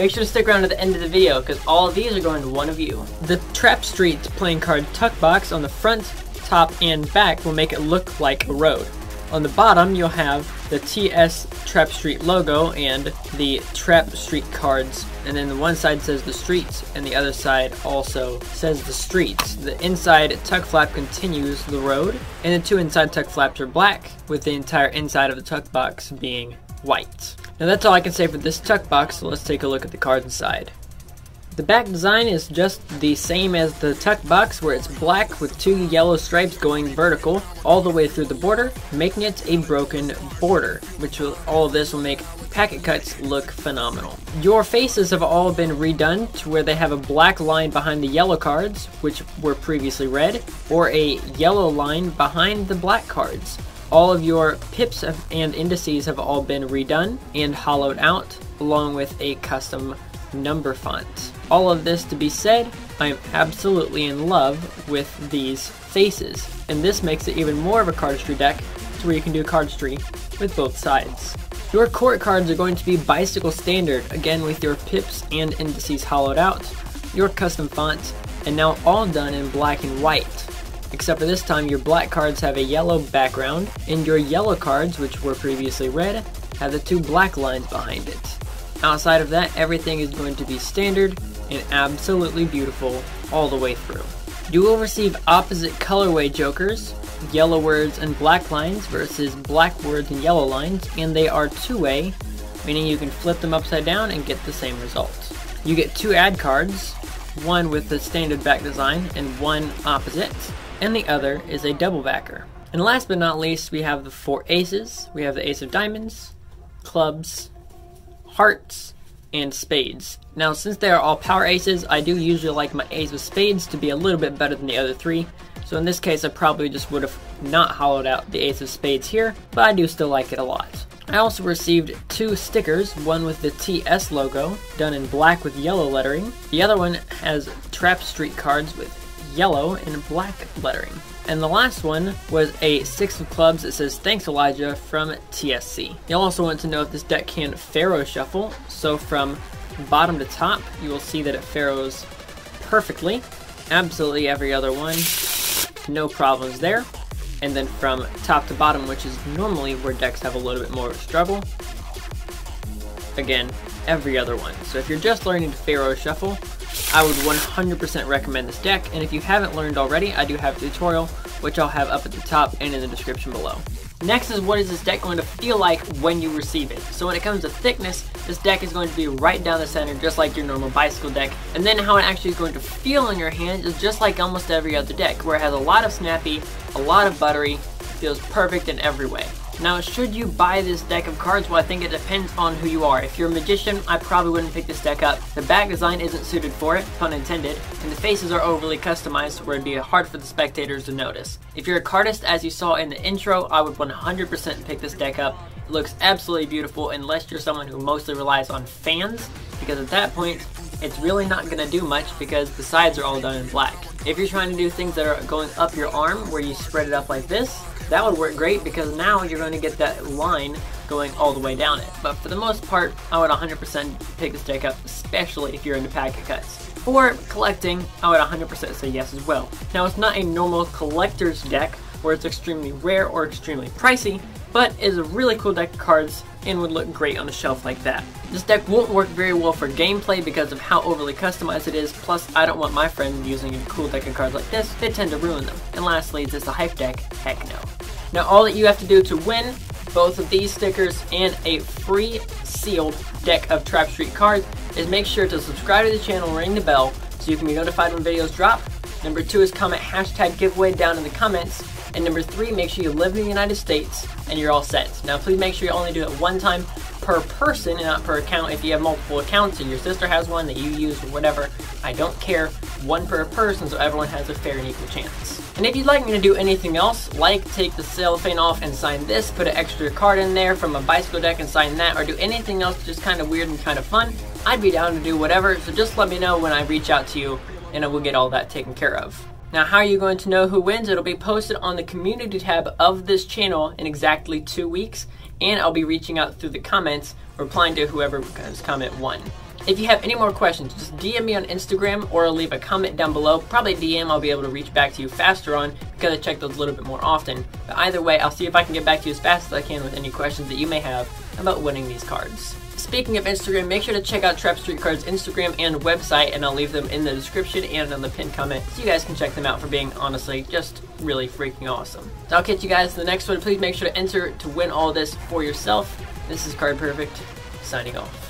make sure to stick around to the end of the video because all of these are going to one of you. The Trap Street playing card tuck box on the front, top, and back will make it look like a road. On the bottom, you'll have the TS Trap Street logo and the Trap Street cards. And then the one side says the streets, and the other side also says the streets. The inside tuck flap continues the road, and the two inside tuck flaps are black, with the entire inside of the tuck box being white. Now that's all I can say for this tuck box, so let's take a look at the cards inside. The back design is just the same as the tuck box where it's black with two yellow stripes going vertical all the way through the border, making it a broken border, which will, all of this will make packet cuts look phenomenal. Your faces have all been redone to where they have a black line behind the yellow cards, which were previously red, or a yellow line behind the black cards. All of your pips and indices have all been redone and hollowed out, along with a custom number font. All of this to be said, I am absolutely in love with these faces, and this makes it even more of a cardistry deck to where you can do cardistry with both sides. Your court cards are going to be bicycle standard, again with your pips and indices hollowed out, your custom font, and now all done in black and white. Except for this time, your black cards have a yellow background, and your yellow cards, which were previously red, have the two black lines behind it. Outside of that, everything is going to be standard and absolutely beautiful all the way through. You will receive opposite colorway jokers, yellow words and black lines versus black words and yellow lines, and they are two-way, meaning you can flip them upside down and get the same result. You get two ad cards, one with the standard back design and one opposite, and the other is a double backer. And last but not least, we have the four aces. We have the ace of diamonds, clubs, hearts, and spades. Now, since they are all power aces, I do usually like my ace of spades to be a little bit better than the other three. So in this case, I probably just would have not hollowed out the ace of spades here, but I do still like it a lot. I also received two stickers, one with the TS logo, done in black with yellow lettering. The other one has Trap Street cards with yellow and black lettering. And the last one was a six of clubs that says thanks Elijah from TSC. You'll also want to know if this deck can Faro shuffle. So from bottom to top, you will see that it Faros perfectly. Absolutely every other one. No problems there. And then from top to bottom, which is normally where decks have a little bit more struggle. Again, every other one. So if you're just learning to Faro shuffle, I would 100% recommend this deck, and if you haven't learned already, I do have a tutorial, which I'll have up at the top and in the description below. Next is what is this deck going to feel like when you receive it. So when it comes to thickness, this deck is going to be right down the center, just like your normal bicycle deck. And then how it actually is going to feel in your hand is just like almost every other deck, where it has a lot of snappy, a lot of buttery, feels perfect in every way. Now, should you buy this deck of cards? Well, I think it depends on who you are. If you're a magician, I probably wouldn't pick this deck up. The back design isn't suited for it, pun intended, and the faces are overly customized where it'd be hard for the spectators to notice. If you're a cardist, as you saw in the intro, I would 100% pick this deck up. It looks absolutely beautiful unless you're someone who mostly relies on fans, because at that point, it's really not going to do much because the sides are all done in black. If you're trying to do things that are going up your arm, where you spread it up like this, that would work great because now you're going to get that line going all the way down it. But for the most part, I would 100% pick this deck up, especially if you're into packet cuts. For collecting, I would 100% say yes as well. Now it's not a normal collector's deck where it's extremely rare or extremely pricey, but is a really cool deck of cards and would look great on a shelf like that. This deck won't work very well for gameplay because of how overly customized it is, plus I don't want my friends using a cool deck of cards like this, they tend to ruin them. And lastly, is this a hype deck? Heck no. Now all that you have to do to win both of these stickers and a free sealed deck of Trap Street cards is make sure to subscribe to the channel ring the bell so you can be notified when videos drop. Number two is comment hashtag giveaway down in the comments. And number three, make sure you live in the United States and you're all set. Now please make sure you only do it one time per person and not per account. If you have multiple accounts and your sister has one that you use or whatever, I don't care. One per person so everyone has a fair and equal chance. And if you'd like me to do anything else, like take the cellophane off and sign this, put an extra card in there from a bicycle deck and sign that, or do anything else just kind of weird and kind of fun, I'd be down to do whatever, so just let me know when I reach out to you and I will get all that taken care of. Now, how are you going to know who wins? It'll be posted on the community tab of this channel in exactly two weeks, and I'll be reaching out through the comments, replying to whoever has comment one. If you have any more questions, just DM me on Instagram or leave a comment down below. Probably DM, I'll be able to reach back to you faster on because I check those a little bit more often. But either way, I'll see if I can get back to you as fast as I can with any questions that you may have about winning these cards. Speaking of Instagram, make sure to check out Trap Street Cards Instagram and website, and I'll leave them in the description and on the pinned comment so you guys can check them out for being honestly just really freaking awesome. So I'll catch you guys in the next one. Please make sure to enter to win all this for yourself. This is Card Perfect, signing off.